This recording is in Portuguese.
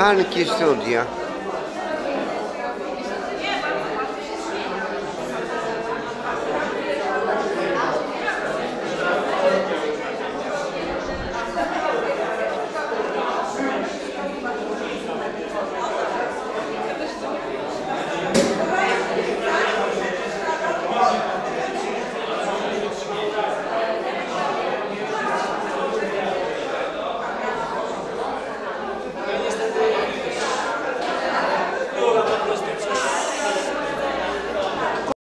Her questão dia.